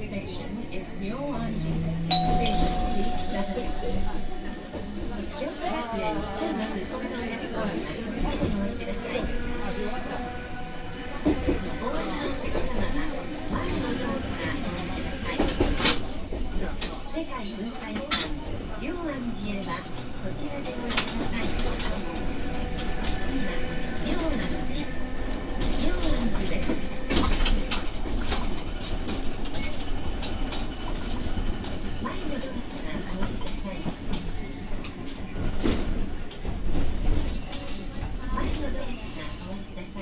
時、ステーションに起車し、一生楽園中学高等学校にありますのでお降りください。お降りのお客様は前のドアからお降りください。世界文化遺産、龍安寺へはこちらでお降りくだ Thank you.